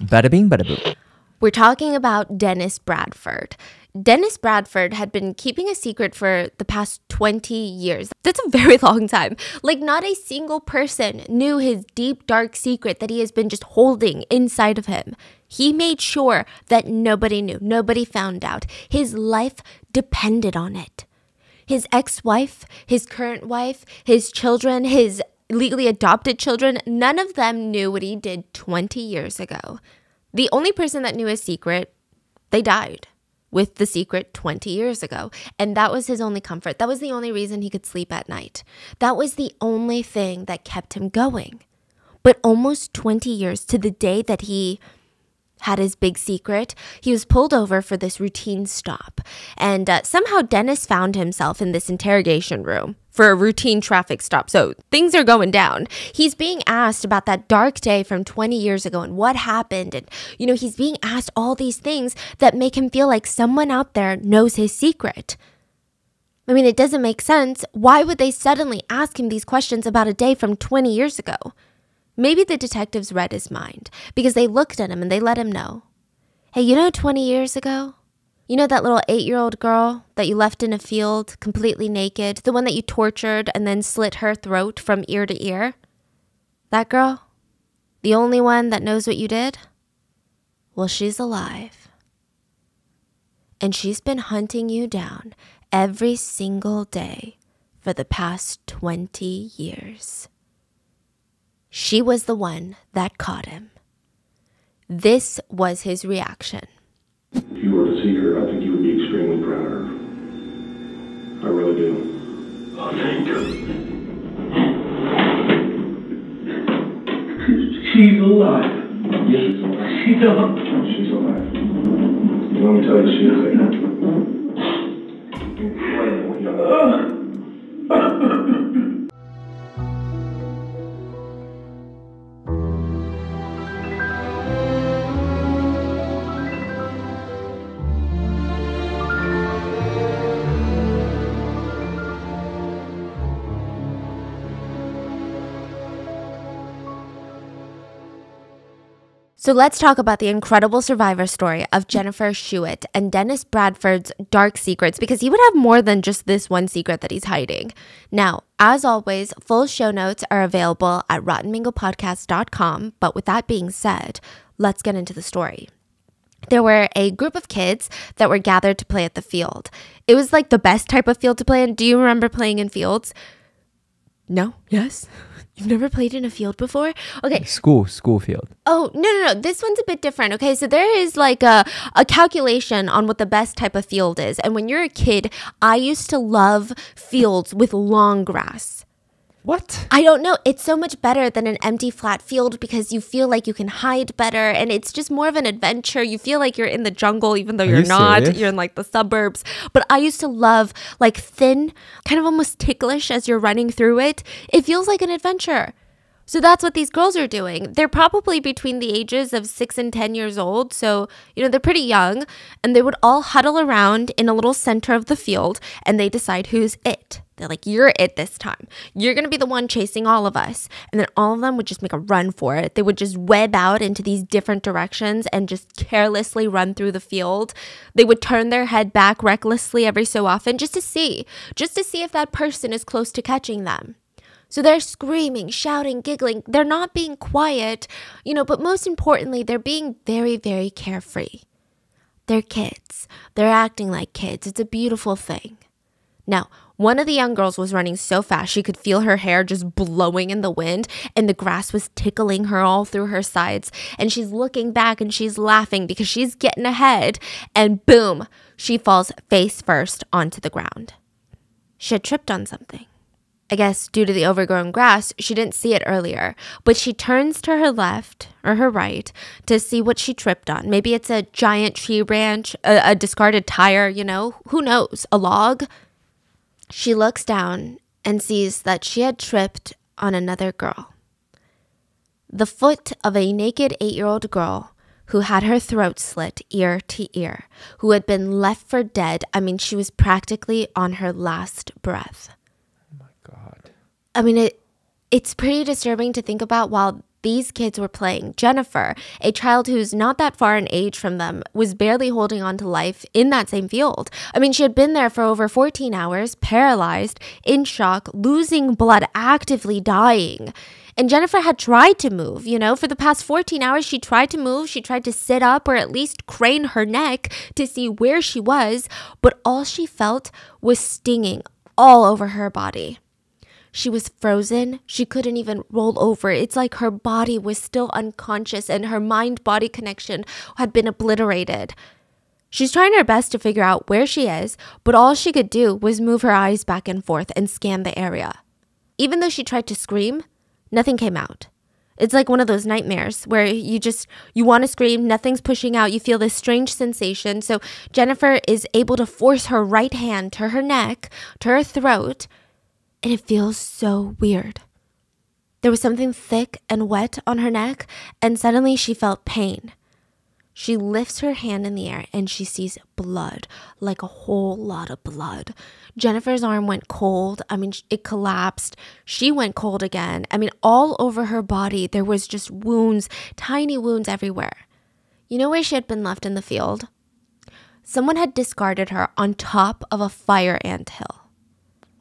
Bada bing, bada boom. We're talking about Dennis Bradford. Dennis Bradford had been keeping a secret for the past 20 years. That's a very long time. Like, not a single person knew his deep, dark secret that he has been just holding inside of him. He made sure that nobody knew, nobody found out. His life depended on it. His ex wife, his current wife, his children, his legally adopted children, none of them knew what he did 20 years ago. The only person that knew his secret, they died with the secret 20 years ago. And that was his only comfort. That was the only reason he could sleep at night. That was the only thing that kept him going. But almost 20 years to the day that he had his big secret, he was pulled over for this routine stop. And uh, somehow Dennis found himself in this interrogation room for a routine traffic stop. So things are going down. He's being asked about that dark day from 20 years ago and what happened. And, you know, he's being asked all these things that make him feel like someone out there knows his secret. I mean, it doesn't make sense. Why would they suddenly ask him these questions about a day from 20 years ago? Maybe the detectives read his mind because they looked at him and they let him know. Hey, you know 20 years ago? You know that little eight year old girl that you left in a field completely naked? The one that you tortured and then slit her throat from ear to ear? That girl? The only one that knows what you did? Well, she's alive. And she's been hunting you down every single day for the past 20 years. She was the one that caught him. This was his reaction. If you were to see her, I think you would be extremely proud of her. I really do. Oh, thank you. She's alive. Yes, she's alive. She's alive. She's alive. Let me tell you, she is a incredible young So let's talk about the incredible survivor story of Jennifer Schuett and Dennis Bradford's dark secrets because he would have more than just this one secret that he's hiding. Now, as always, full show notes are available at rottenmangopodcast.com. But with that being said, let's get into the story. There were a group of kids that were gathered to play at the field. It was like the best type of field to play in. Do you remember playing in fields? No? Yes? You've never played in a field before? Okay, School, school field. Oh, no, no, no. This one's a bit different. Okay. So there is like a, a calculation on what the best type of field is. And when you're a kid, I used to love fields with long grass. What? I don't know. It's so much better than an empty flat field because you feel like you can hide better and it's just more of an adventure. You feel like you're in the jungle even though Are you're you not. serious? You're in like the suburbs. But I used to love like thin, kind of almost ticklish as you're running through it. It feels like an adventure. So that's what these girls are doing. They're probably between the ages of six and 10 years old. So, you know, they're pretty young. And they would all huddle around in a little center of the field and they decide who's it. They're like, you're it this time. You're going to be the one chasing all of us. And then all of them would just make a run for it. They would just web out into these different directions and just carelessly run through the field. They would turn their head back recklessly every so often just to see, just to see if that person is close to catching them. So they're screaming, shouting, giggling. They're not being quiet, you know, but most importantly, they're being very, very carefree. They're kids. They're acting like kids. It's a beautiful thing. Now, one of the young girls was running so fast she could feel her hair just blowing in the wind, and the grass was tickling her all through her sides. And she's looking back and she's laughing because she's getting ahead. And boom, she falls face first onto the ground. She had tripped on something. I guess due to the overgrown grass, she didn't see it earlier, but she turns to her left or her right to see what she tripped on. Maybe it's a giant tree branch, a, a discarded tire, you know, who knows, a log. She looks down and sees that she had tripped on another girl. The foot of a naked eight year old girl who had her throat slit ear to ear, who had been left for dead. I mean, she was practically on her last breath. I mean, it it's pretty disturbing to think about while these kids were playing. Jennifer, a child who's not that far in age from them, was barely holding on to life in that same field. I mean, she had been there for over 14 hours, paralyzed, in shock, losing blood, actively dying. And Jennifer had tried to move, you know, for the past 14 hours, she tried to move. She tried to sit up or at least crane her neck to see where she was, but all she felt was stinging all over her body. She was frozen. She couldn't even roll over. It's like her body was still unconscious and her mind body connection had been obliterated. She's trying her best to figure out where she is, but all she could do was move her eyes back and forth and scan the area. Even though she tried to scream, nothing came out. It's like one of those nightmares where you just you want to scream, nothing's pushing out, you feel this strange sensation. So Jennifer is able to force her right hand to her neck, to her throat, and it feels so weird. There was something thick and wet on her neck, and suddenly she felt pain. She lifts her hand in the air and she sees blood, like a whole lot of blood. Jennifer's arm went cold. I mean, it collapsed. She went cold again. I mean, all over her body, there was just wounds, tiny wounds everywhere. You know where she had been left in the field? Someone had discarded her on top of a fire ant hill.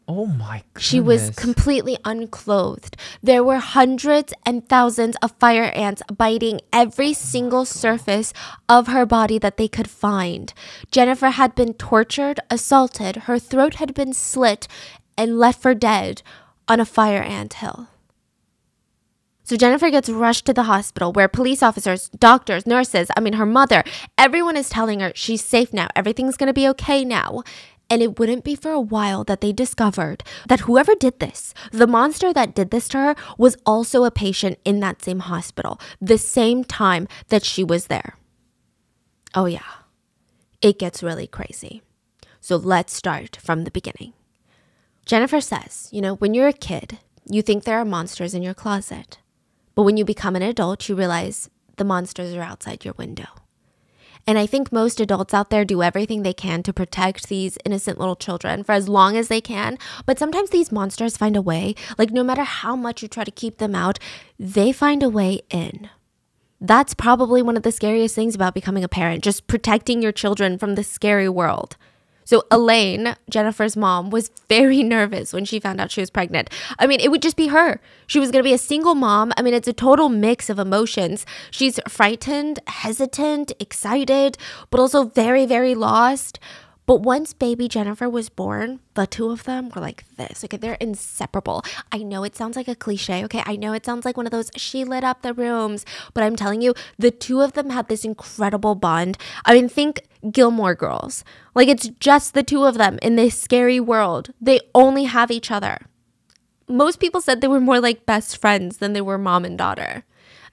Oh my goodness. She was completely unclothed. There were hundreds and thousands of fire ants biting every single surface of her body that they could find. Jennifer had been tortured, assaulted, her throat had been slit, and left for dead on a fire ant hill. So Jennifer gets rushed to the hospital where police officers, doctors, nurses, I mean, her mother, everyone is telling her she's safe now. Everything's going to be okay now. And it wouldn't be for a while that they discovered that whoever did this, the monster that did this to her, was also a patient in that same hospital, the same time that she was there. Oh, yeah, it gets really crazy. So let's start from the beginning. Jennifer says, you know, when you're a kid, you think there are monsters in your closet. But when you become an adult, you realize the monsters are outside your window. And I think most adults out there do everything they can to protect these innocent little children for as long as they can. But sometimes these monsters find a way, like no matter how much you try to keep them out, they find a way in. That's probably one of the scariest things about becoming a parent, just protecting your children from the scary world. So Elaine, Jennifer's mom, was very nervous when she found out she was pregnant. I mean, it would just be her. She was going to be a single mom. I mean, it's a total mix of emotions. She's frightened, hesitant, excited, but also very, very lost. But once baby Jennifer was born, the two of them were like this. Okay, they're inseparable. I know it sounds like a cliche. Okay, I know it sounds like one of those she lit up the rooms, but I'm telling you, the two of them had this incredible bond. I mean, think Gilmore Girls. Like it's just the two of them in this scary world. They only have each other. Most people said they were more like best friends than they were mom and daughter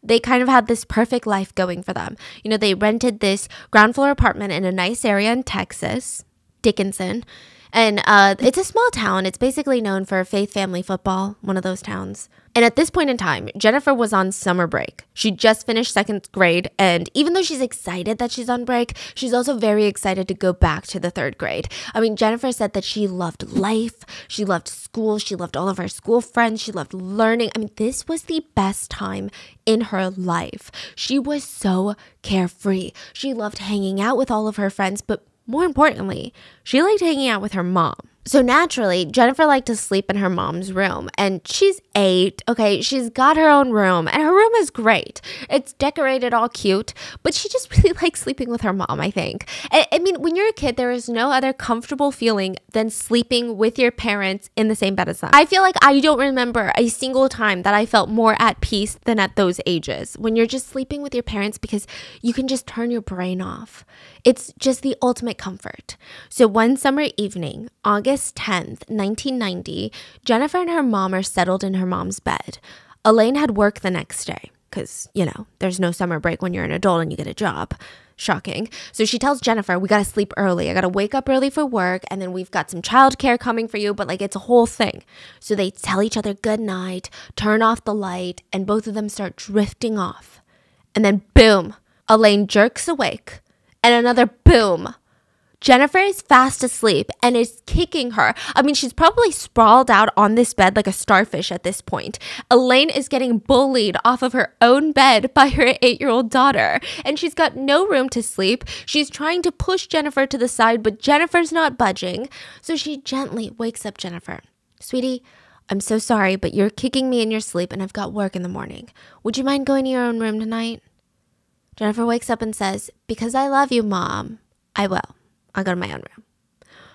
they kind of had this perfect life going for them. You know, they rented this ground floor apartment in a nice area in Texas, Dickinson. And uh, it's a small town. It's basically known for faith family football, one of those towns. And at this point in time, Jennifer was on summer break. She just finished second grade. And even though she's excited that she's on break, she's also very excited to go back to the third grade. I mean, Jennifer said that she loved life, she loved school, she loved all of her school friends, she loved learning. I mean, this was the best time in her life. She was so carefree. She loved hanging out with all of her friends, but more importantly, she liked hanging out with her mom. So naturally, Jennifer liked to sleep in her mom's room, and she's eight. Okay, she's got her own room, and her room is great. It's decorated all cute, but she just really likes sleeping with her mom, I think. I, mean, when you're a kid, there is no other comfortable feeling than sleeping with your parents in the same bed as them. I feel like I don't remember a single time that I felt more at peace than at those ages when you're just sleeping with your parents because you can just turn your brain off. It's just the ultimate comfort. So one summer evening, August 10th, 1990, Jennifer and her mom are settled in her mom's bed. Elaine had work the next day because, you know, there's no summer break when you're an adult and you get a job. Shocking. So she tells Jennifer, We got to sleep early. I got to wake up early for work. And then we've got some childcare coming for you. But like, it's a whole thing. So they tell each other good night, turn off the light, and both of them start drifting off. And then, boom, Elaine jerks awake and another boom. Jennifer is fast asleep and is kicking her. I mean, she's probably sprawled out on this bed like a starfish at this point. Elaine is getting bullied off of her own bed by her eight year old daughter, and she's got no room to sleep. She's trying to push Jennifer to the side, but Jennifer's not budging. So she gently wakes up Jennifer. Sweetie, I'm so sorry, but you're kicking me in your sleep and I've got work in the morning. Would you mind going to your own room tonight? Jennifer wakes up and says, Because I love you, Mom, I will. I'll go to my own room.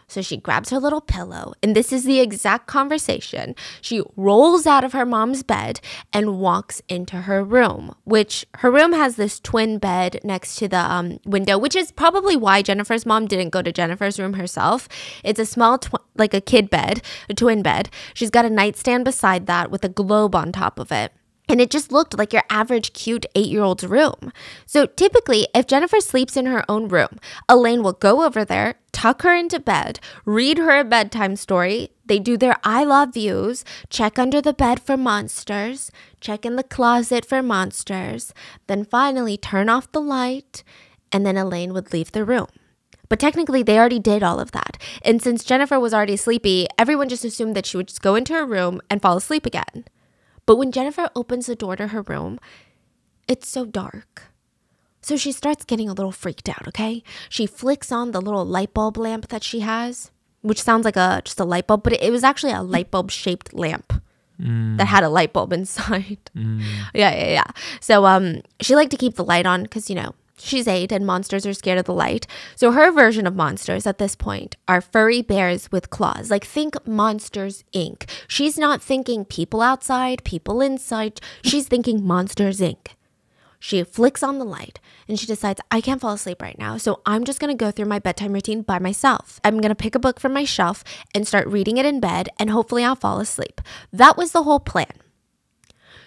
So she grabs her little pillow, and this is the exact conversation. She rolls out of her mom's bed and walks into her room, which her room has this twin bed next to the um, window, which is probably why Jennifer's mom didn't go to Jennifer's room herself. It's a small, like a kid bed, a twin bed. She's got a nightstand beside that with a globe on top of it. And it just looked like your average cute eight year old's room. So typically, if Jennifer sleeps in her own room, Elaine will go over there, tuck her into bed, read her a bedtime story. They do their I love yous, check under the bed for monsters, check in the closet for monsters, then finally turn off the light, and then Elaine would leave the room. But technically, they already did all of that. And since Jennifer was already sleepy, everyone just assumed that she would just go into her room and fall asleep again. But when Jennifer opens the door to her room, it's so dark. So she starts getting a little freaked out, okay? She flicks on the little light bulb lamp that she has, which sounds like a just a light bulb, but it was actually a light bulb shaped lamp. Mm. That had a light bulb inside. Mm. Yeah, yeah, yeah. So um she liked to keep the light on cuz you know, She's eight and monsters are scared of the light. So her version of monsters at this point are furry bears with claws. Like think Monsters Inc. She's not thinking people outside, people inside. She's thinking Monsters Inc. She flicks on the light and she decides, I can't fall asleep right now. So I'm just going to go through my bedtime routine by myself. I'm going to pick a book from my shelf and start reading it in bed, and hopefully I'll fall asleep. That was the whole plan.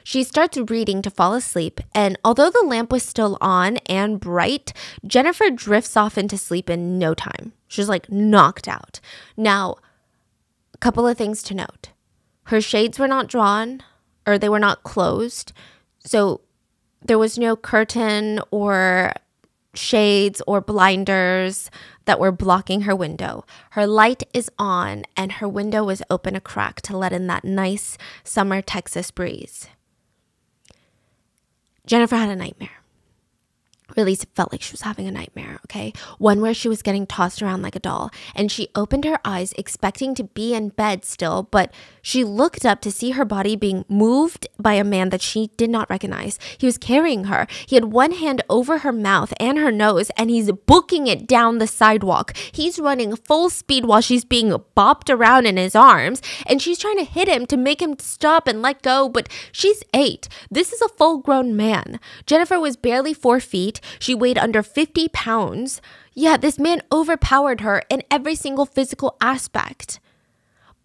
She starts reading to fall asleep, and although the lamp was still on and bright, Jennifer drifts off into sleep in no time. She's like knocked out. Now, a couple of things to note her shades were not drawn or they were not closed. So there was no curtain or shades or blinders that were blocking her window. Her light is on and her window was open a crack to let in that nice summer Texas breeze. Jennifer had a nightmare. It felt like she was having a nightmare, okay? One where she was getting tossed around like a doll, and she opened her eyes expecting to be in bed still, but she looked up to see her body being moved by a man that she did not recognize. He was carrying her. He had one hand over her mouth and her nose, and he's booking it down the sidewalk. He's running full speed while she's being bopped around in his arms, and she's trying to hit him to make him stop and let go, but she's eight. This is a full grown man. Jennifer was barely four feet. She weighed under 50 pounds. Yeah, this man overpowered her in every single physical aspect.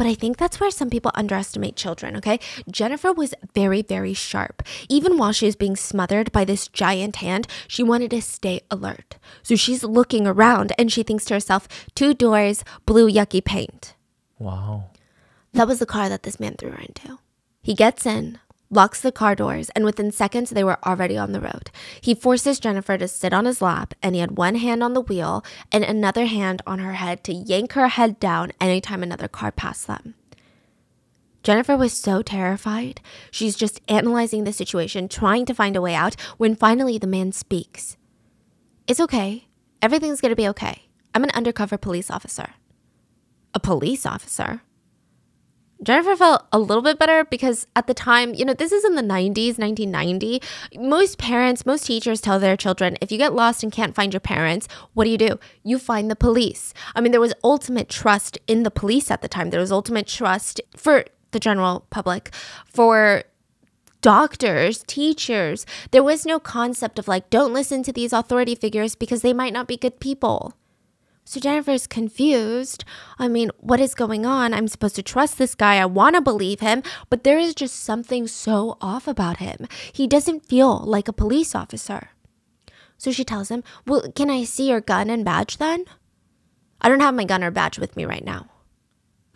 But I think that's where some people underestimate children, okay? Jennifer was very, very sharp. Even while she was being smothered by this giant hand, she wanted to stay alert. So she's looking around and she thinks to herself, two doors, blue yucky paint. Wow. That was the car that this man threw her into. He gets in, locks the car doors, and within seconds, they were already on the road. He forces Jennifer to sit on his lap, and he had one hand on the wheel and another hand on her head to yank her head down anytime another car passed them. Jennifer was so terrified. She's just analyzing the situation, trying to find a way out, when finally the man speaks. It's okay. Everything's gonna be okay. I'm an undercover police officer. A police officer? Jennifer felt a little bit better because at the time, you know, this is in the 90s, 1990. Most parents, most teachers tell their children, if you get lost and can't find your parents, what do you do? You find the police. I mean, there was ultimate trust in the police at the time. There was ultimate trust for the general public, for doctors, teachers. There was no concept of like, don't listen to these authority figures because they might not be good people. So Jennifer's confused. I mean, what is going on? I'm supposed to trust this guy. I want to believe him, but there is just something so off about him. He doesn't feel like a police officer. So she tells him, Well, can I see your gun and badge then? I don't have my gun or badge with me right now.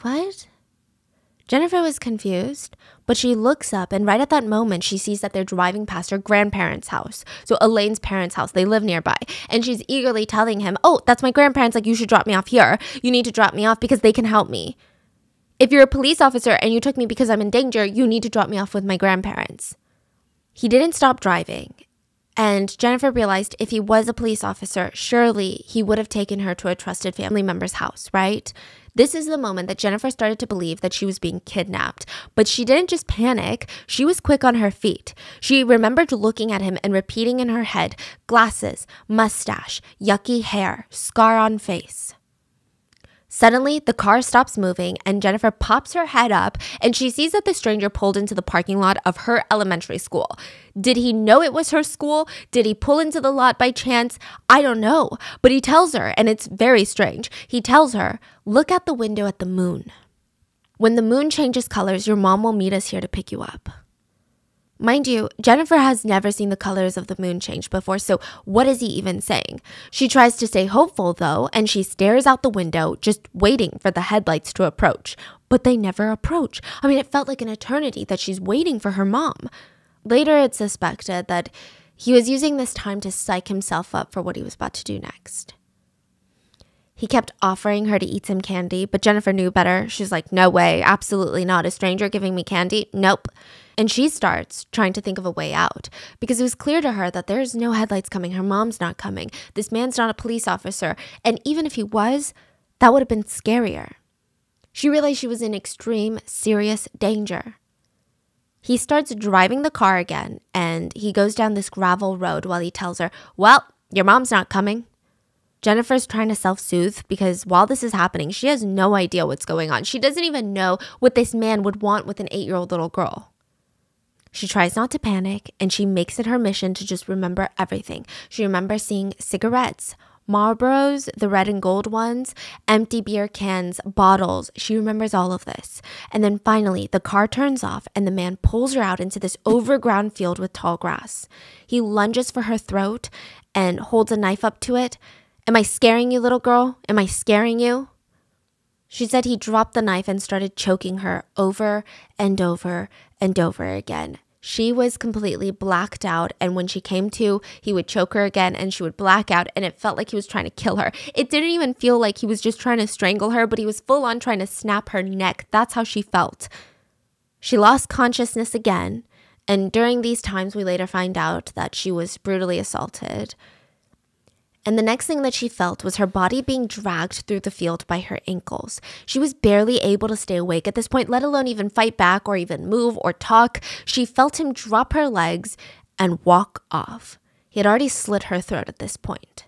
What? Jennifer was confused, but she looks up and right at that moment she sees that they're driving past her grandparents' house. So Elaine's parents' house, they live nearby. And she's eagerly telling him, "Oh, that's my grandparents, like you should drop me off here. You need to drop me off because they can help me. If you're a police officer and you took me because I'm in danger, you need to drop me off with my grandparents." He didn't stop driving. And Jennifer realized if he was a police officer, surely he would have taken her to a trusted family member's house, right? This is the moment that Jennifer started to believe that she was being kidnapped. But she didn't just panic, she was quick on her feet. She remembered looking at him and repeating in her head glasses, mustache, yucky hair, scar on face. Suddenly, the car stops moving and Jennifer pops her head up and she sees that the stranger pulled into the parking lot of her elementary school. Did he know it was her school? Did he pull into the lot by chance? I don't know. But he tells her, and it's very strange. He tells her, Look out the window at the moon. When the moon changes colors, your mom will meet us here to pick you up. Mind you, Jennifer has never seen the colors of the moon change before, so what is he even saying? She tries to stay hopeful though, and she stares out the window, just waiting for the headlights to approach. But they never approach. I mean, it felt like an eternity that she's waiting for her mom. Later, it's suspected that he was using this time to psych himself up for what he was about to do next. He kept offering her to eat some candy, but Jennifer knew better. She's like, no way, absolutely not. A stranger giving me candy? Nope. And she starts trying to think of a way out because it was clear to her that there's no headlights coming. Her mom's not coming. This man's not a police officer. And even if he was, that would have been scarier. She realized she was in extreme, serious danger. He starts driving the car again and he goes down this gravel road while he tells her, Well, your mom's not coming. Jennifer's trying to self soothe because while this is happening, she has no idea what's going on. She doesn't even know what this man would want with an eight year old little girl. She tries not to panic and she makes it her mission to just remember everything. She remembers seeing cigarettes, Marlboros, the red and gold ones, empty beer cans, bottles. She remembers all of this. And then finally, the car turns off and the man pulls her out into this overgrown field with tall grass. He lunges for her throat and holds a knife up to it. Am I scaring you, little girl? Am I scaring you? She said he dropped the knife and started choking her over and over and over again. She was completely blacked out, and when she came to, he would choke her again and she would black out, and it felt like he was trying to kill her. It didn't even feel like he was just trying to strangle her, but he was full on trying to snap her neck. That's how she felt. She lost consciousness again, and during these times, we later find out that she was brutally assaulted. And the next thing that she felt was her body being dragged through the field by her ankles. She was barely able to stay awake at this point, let alone even fight back or even move or talk. She felt him drop her legs and walk off. He had already slit her throat at this point.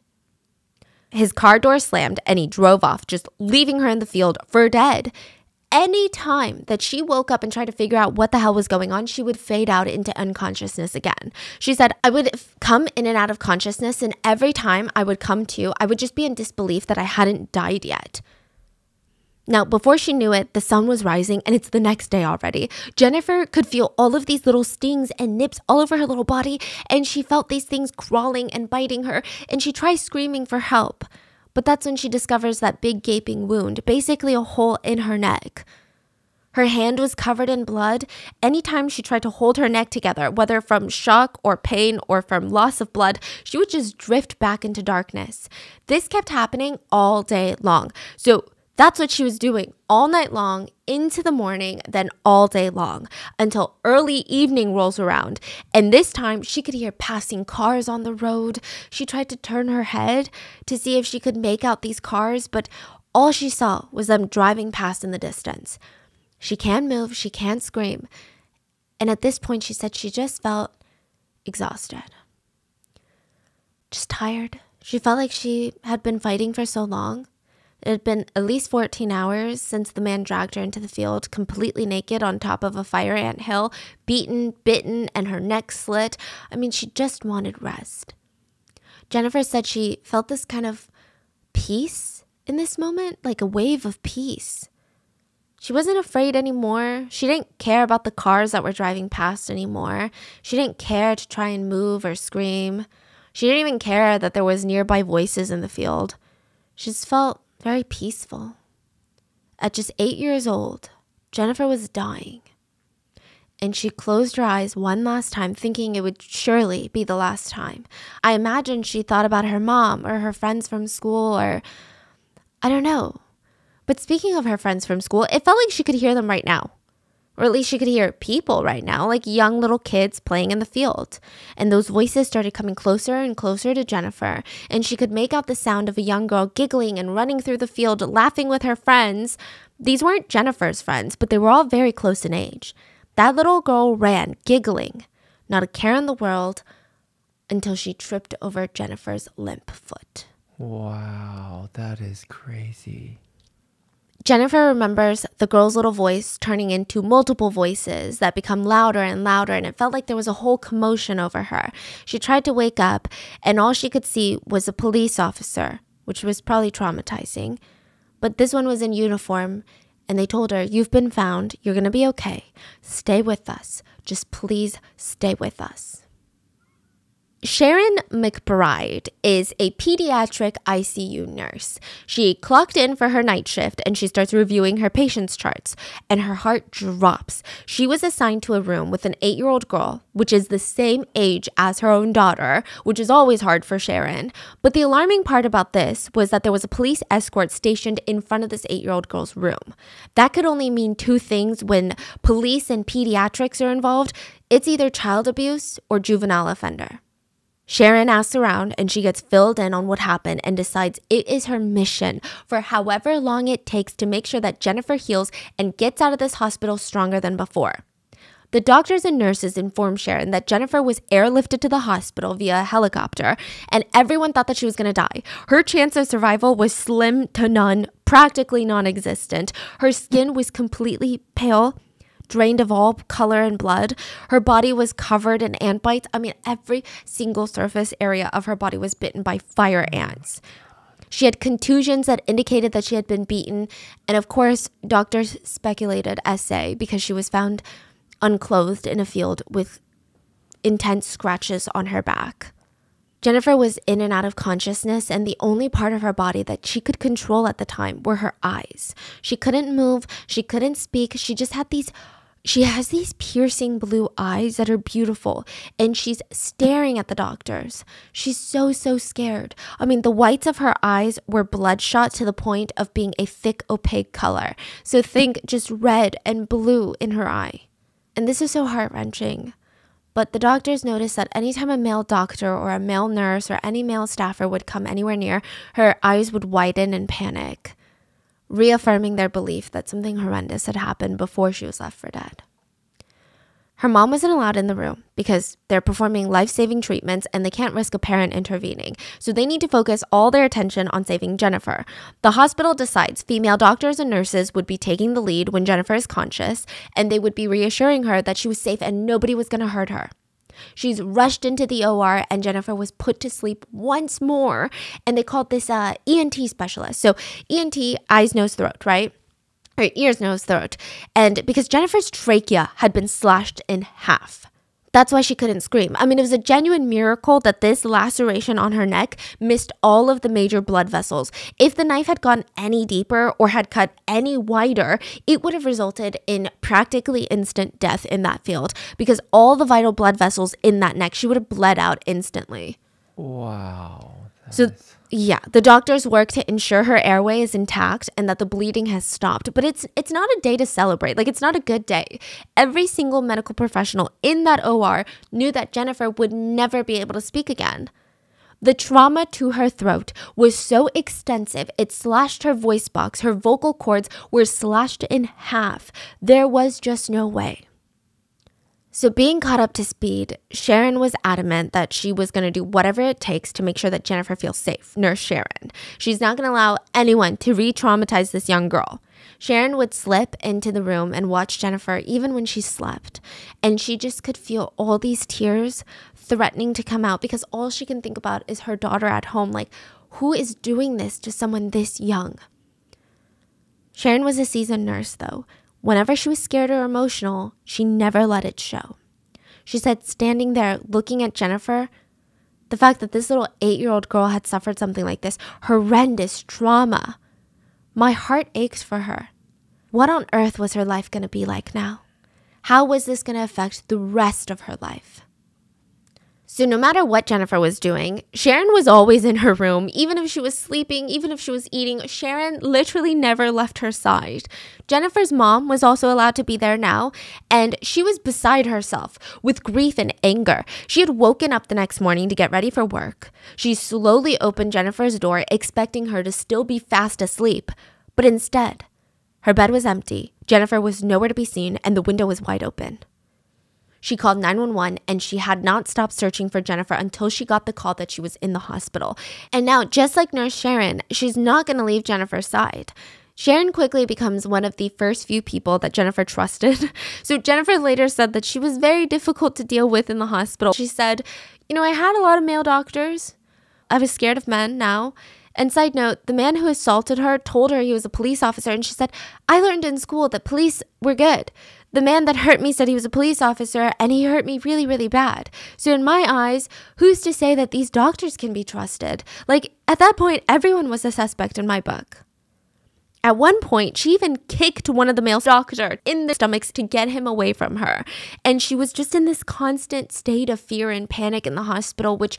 His car door slammed and he drove off, just leaving her in the field for dead any time that she woke up and tried to figure out what the hell was going on, she would fade out into unconsciousness again. She said, I would come in and out of consciousness, and every time I would come to, I would just be in disbelief that I hadn't died yet. Now, before she knew it, the sun was rising and it's the next day already. Jennifer could feel all of these little stings and nips all over her little body, and she felt these things crawling and biting her, and she tries screaming for help. But that's when she discovers that big gaping wound, basically a hole in her neck. Her hand was covered in blood. Anytime she tried to hold her neck together, whether from shock or pain or from loss of blood, she would just drift back into darkness. This kept happening all day long. So that's what she was doing all night long, into the morning, then all day long until early evening rolls around. And this time she could hear passing cars on the road. She tried to turn her head to see if she could make out these cars, but all she saw was them driving past in the distance. She can't move, she can't scream. And at this point, she said she just felt exhausted, just tired. She felt like she had been fighting for so long it had been at least 14 hours since the man dragged her into the field, completely naked on top of a fire ant hill, beaten, bitten, and her neck slit. I mean, she just wanted rest. Jennifer said she felt this kind of peace in this moment, like a wave of peace. She wasn't afraid anymore. She didn't care about the cars that were driving past anymore. She didn't care to try and move or scream. She didn't even care that there was nearby voices in the field. She just felt very peaceful. At just eight years old, Jennifer was dying. And she closed her eyes one last time, thinking it would surely be the last time. I imagine she thought about her mom or her friends from school or I don't know. But speaking of her friends from school, it felt like she could hear them right now. Or at least she could hear people right now, like young little kids playing in the field. And those voices started coming closer and closer to Jennifer, and she could make out the sound of a young girl giggling and running through the field, laughing with her friends. These weren't Jennifer's friends, but they were all very close in age. That little girl ran, giggling, not a care in the world, until she tripped over Jennifer's limp foot. Wow, that is crazy. Jennifer remembers the girl's little voice turning into multiple voices that become louder and louder, and it felt like there was a whole commotion over her. She tried to wake up, and all she could see was a police officer, which was probably traumatizing. But this one was in uniform, and they told her, You've been found. You're going to be okay. Stay with us. Just please stay with us. Sharon McBride is a pediatric ICU nurse. She clocked in for her night shift and she starts reviewing her patient's charts, and her heart drops. She was assigned to a room with an eight year old girl, which is the same age as her own daughter, which is always hard for Sharon. But the alarming part about this was that there was a police escort stationed in front of this eight year old girl's room. That could only mean two things when police and pediatrics are involved it's either child abuse or juvenile offender. Sharon asks around and she gets filled in on what happened and decides it is her mission for however long it takes to make sure that Jennifer heals and gets out of this hospital stronger than before. The doctors and nurses inform Sharon that Jennifer was airlifted to the hospital via a helicopter, and everyone thought that she was going to die. Her chance of survival was slim to none, practically non existent. Her skin was completely pale drained of all color and blood. Her body was covered in ant bites. I mean, every single surface area of her body was bitten by fire ants. She had contusions that indicated that she had been beaten. And of course, doctors speculated SA because she was found unclothed in a field with intense scratches on her back. Jennifer was in and out of consciousness, and the only part of her body that she could control at the time were her eyes. She couldn't move, she couldn't speak, she just had these she has these piercing blue eyes that are beautiful and she's staring at the doctors. She's so, so scared. I mean, the whites of her eyes were bloodshot to the point of being a thick, opaque color. So think just red and blue in her eye. And this is so heart wrenching. But the doctors noticed that anytime a male doctor or a male nurse or any male staffer would come anywhere near, her eyes would widen in panic reaffirming their belief that something horrendous had happened before she was left for dead. Her mom wasn't allowed in the room because they're performing life saving treatments and they can't risk a parent intervening. So they need to focus all their attention on saving Jennifer. The hospital decides female doctors and nurses would be taking the lead when Jennifer is conscious and they would be reassuring her that she was safe and nobody was going to hurt her. She's rushed into the OR, and Jennifer was put to sleep once more. And they called this uh, ENT specialist. So, ENT, eyes, nose, throat, right? Or ears, nose, throat. And because Jennifer's trachea had been slashed in half. That's why she couldn't scream. I mean, it was a genuine miracle that this laceration on her neck missed all of the major blood vessels. If the knife had gone any deeper or had cut any wider, it would have resulted in practically instant death in that field because all the vital blood vessels in that neck, she would have bled out instantly. Wow. So, yeah, the doctors work to ensure her airway is intact and that the bleeding has stopped. But it's it's not a day to celebrate. Like it's not a good day. Every single medical professional in that OR knew that Jennifer would never be able to speak again. The trauma to her throat was so extensive, it slashed her voice box. Her vocal cords were slashed in half. There was just no way. So, being caught up to speed, Sharon was adamant that she was going to do whatever it takes to make sure that Jennifer feels safe. Nurse Sharon. She's not going to allow anyone to re traumatize this young girl. Sharon would slip into the room and watch Jennifer even when she slept. And she just could feel all these tears threatening to come out because all she can think about is her daughter at home. Like, who is doing this to someone this young? Sharon was a seasoned nurse, though. Whenever she was scared or emotional, she never let it show. She said, standing there looking at Jennifer, the fact that this little eight year old girl had suffered something like this horrendous trauma. My heart aches for her. What on earth was her life going to be like now? How was this going to affect the rest of her life? So, no matter what Jennifer was doing, Sharon was always in her room. Even if she was sleeping, even if she was eating, Sharon literally never left her side. Jennifer's mom was also allowed to be there now, and she was beside herself with grief and anger. She had woken up the next morning to get ready for work. She slowly opened Jennifer's door, expecting her to still be fast asleep. But instead, her bed was empty, Jennifer was nowhere to be seen, and the window was wide open. She called 911 and she had not stopped searching for Jennifer until she got the call that she was in the hospital. And now, just like Nurse Sharon, she's not going to leave Jennifer's side. Sharon quickly becomes one of the first few people that Jennifer trusted. So, Jennifer later said that she was very difficult to deal with in the hospital. She said, You know, I had a lot of male doctors. I was scared of men now. And side note, the man who assaulted her told her he was a police officer, and she said, I learned in school that police were good. The man that hurt me said he was a police officer, and he hurt me really, really bad. So, in my eyes, who's to say that these doctors can be trusted? Like, at that point, everyone was a suspect in my book. At one point, she even kicked one of the male doctors in the stomachs to get him away from her. And she was just in this constant state of fear and panic in the hospital, which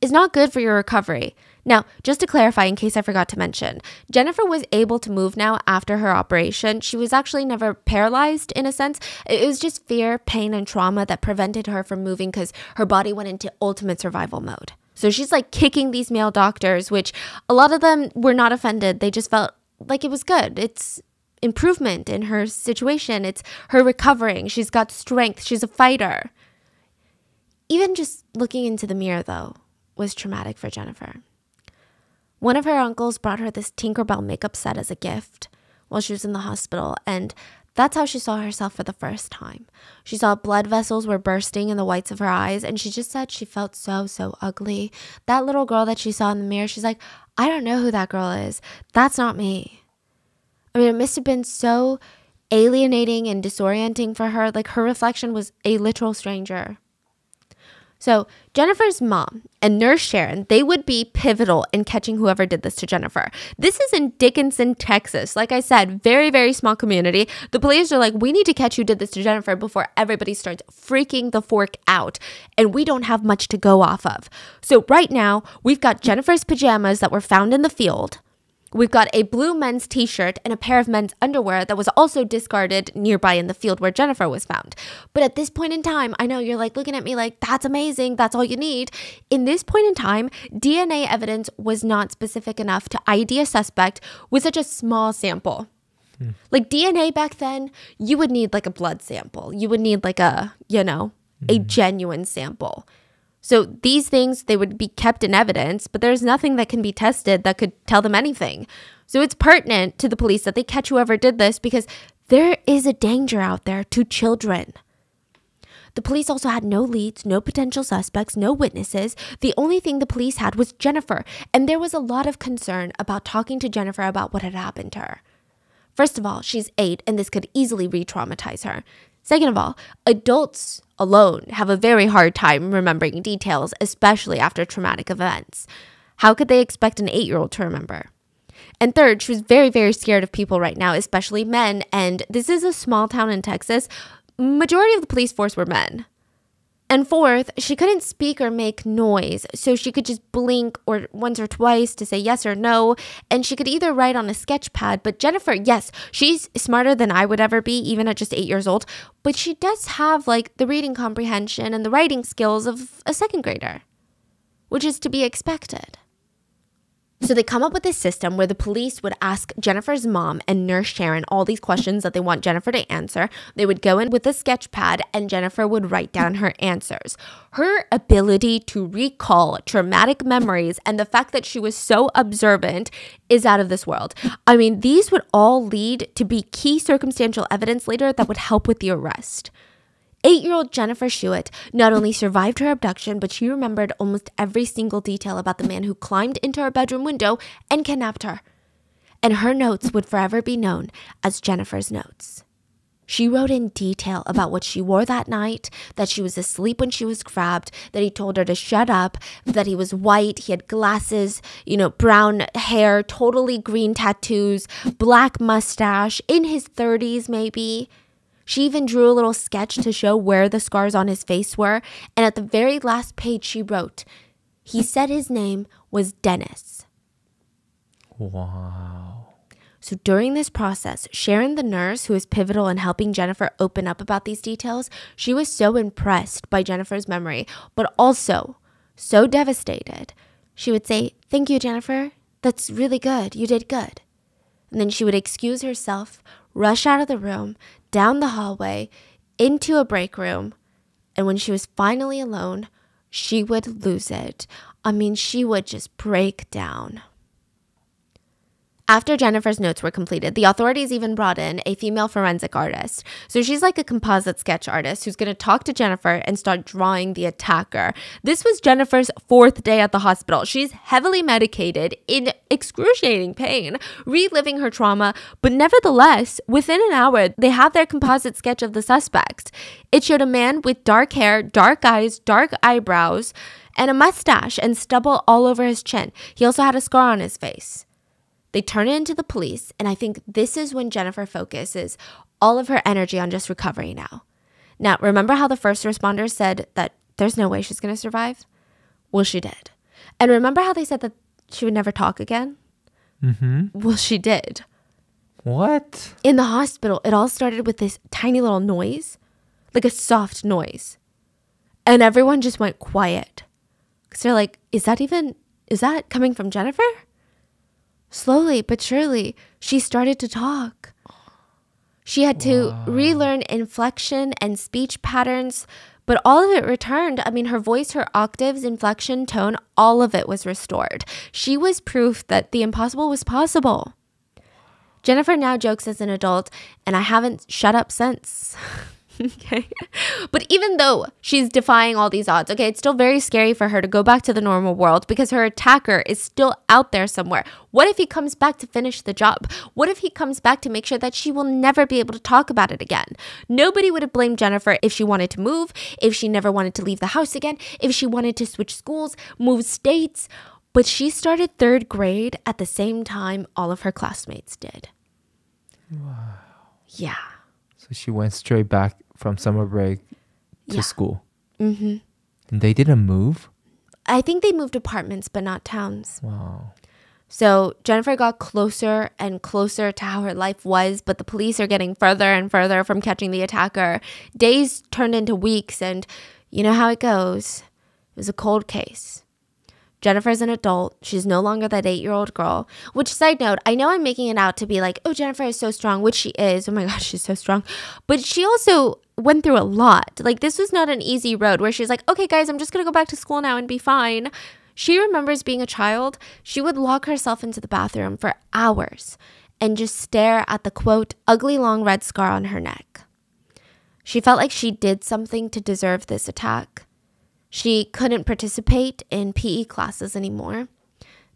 is not good for your recovery. Now, just to clarify, in case I forgot to mention, Jennifer was able to move now after her operation. She was actually never paralyzed in a sense. It was just fear, pain, and trauma that prevented her from moving because her body went into ultimate survival mode. So she's like kicking these male doctors, which a lot of them were not offended. They just felt like it was good. It's improvement in her situation, it's her recovering. She's got strength, she's a fighter. Even just looking into the mirror, though, was traumatic for Jennifer. One of her uncles brought her this Tinkerbell makeup set as a gift while she was in the hospital, and that's how she saw herself for the first time. She saw blood vessels were bursting in the whites of her eyes, and she just said she felt so, so ugly. That little girl that she saw in the mirror, she's like, I don't know who that girl is. That's not me. I mean, it must have been so alienating and disorienting for her. Like, her reflection was a literal stranger. So, Jennifer's mom and Nurse Sharon, they would be pivotal in catching whoever did this to Jennifer. This is in Dickinson, Texas. Like I said, very, very small community. The police are like, we need to catch who did this to Jennifer before everybody starts freaking the fork out. And we don't have much to go off of. So, right now, we've got Jennifer's pajamas that were found in the field. We've got a blue men's t shirt and a pair of men's underwear that was also discarded nearby in the field where Jennifer was found. But at this point in time, I know you're like looking at me like, that's amazing, that's all you need. In this point in time, DNA evidence was not specific enough to ID a suspect with such a small sample. Hmm. Like DNA back then, you would need like a blood sample, you would need like a, you know, a hmm. genuine sample. So these things, they would be kept in evidence, but there's nothing that can be tested that could tell them anything. So it's pertinent to the police that they catch whoever did this because there is a danger out there to children. The police also had no leads, no potential suspects, no witnesses. The only thing the police had was Jennifer, and there was a lot of concern about talking to Jennifer about what had happened to her. First of all, she's eight, and this could easily re traumatize her. Second of all, adults alone have a very hard time remembering details, especially after traumatic events. How could they expect an eight year old to remember? And third, she was very, very scared of people right now, especially men. And this is a small town in Texas. Majority of the police force were men. And fourth, she couldn't speak or make noise, so she could just blink or once or twice to say yes or no, and she could either write on a sketch pad. But Jennifer, yes, she's smarter than I would ever be, even at just eight years old, but she does have like the reading comprehension and the writing skills of a second grader, which is to be expected. So they come up with this system where the police would ask Jennifer's mom and nurse Sharon all these questions that they want Jennifer to answer. They would go in with a sketch pad and Jennifer would write down her answers. Her ability to recall traumatic memories and the fact that she was so observant is out of this world. I mean, these would all lead to be key circumstantial evidence later that would help with the arrest. Eight year old Jennifer Schuett not only survived her abduction, but she remembered almost every single detail about the man who climbed into her bedroom window and kidnapped her. And her notes would forever be known as Jennifer's notes. She wrote in detail about what she wore that night, that she was asleep when she was grabbed, that he told her to shut up, that he was white, he had glasses, you know, brown hair, totally green tattoos, black mustache, in his 30s maybe. She even drew a little sketch to show where the scars on his face were, and at the very last page she wrote, he said his name was Dennis. Wow. So during this process, Sharon, the nurse who was pivotal in helping Jennifer open up about these details, she was so impressed by Jennifer's memory, but also so devastated. She would say, Thank you, Jennifer. That's really good. You did good. And then she would excuse herself, rush out of the room, down the hallway, into a break room. And when she was finally alone, she would lose it. I mean, she would just break down. After Jennifer's notes were completed, the authorities even brought in a female forensic artist. So she's like a composite sketch artist who's going to talk to Jennifer and start drawing the attacker. This was Jennifer's fourth day at the hospital. She's heavily medicated in excruciating pain, reliving her trauma, but nevertheless, within an hour, they have their composite sketch of the suspect. It showed a man with dark hair, dark eyes, dark eyebrows, and a mustache and stubble all over his chin. He also had a scar on his face. They turn it into the police, and I think this is when Jennifer focuses all of her energy on just recovery now. Now, remember how the first responders said that there's no way she's going to survive? Well, she did. And remember how they said that she would never talk again? Mm-hmm. Well, she did. What? In the hospital, it all started with this tiny little noise, like a soft noise. And everyone just went quiet. Because they're like, is that even, is that coming from Jennifer? Slowly but surely, she started to talk. She had to relearn inflection and speech patterns, but all of it returned. I mean, her voice, her octaves, inflection, tone, all of it was restored. She was proof that the impossible was possible. Jennifer now jokes as an adult, and I haven't shut up since. okay. But even though she's defying all these odds, okay, it's still very scary for her to go back to the normal world because her attacker is still out there somewhere. What if he comes back to finish the job? What if he comes back to make sure that she will never be able to talk about it again? Nobody would have blamed Jennifer if she wanted to move, if she never wanted to leave the house again, if she wanted to switch schools, move states. But she started third grade at the same time all of her classmates did. Wow. Yeah. So she went straight back from summer break to Yeah. school. Mm-hmm. And they didn't move? I think they moved apartments, but not towns. Wow. So Jennifer got closer and closer to how her life was, but the police are getting further and further from catching the attacker. Days turned into weeks, and you know how it goes. It was a cold case. Jennifer's an adult. She's no longer that eight year old girl. Which, side note, I know I'm making it out to be like, oh, Jennifer is so strong, which she is. Oh my gosh, she's so strong. But she also went through a lot. Like, this was not an easy road where she's like, okay, guys, I'm just going to go back to school now and be fine. She remembers being a child, she would lock herself into the bathroom for hours and just stare at the quote, ugly long red scar on her neck. She felt like she did something to deserve this attack. She couldn't participate in PE classes anymore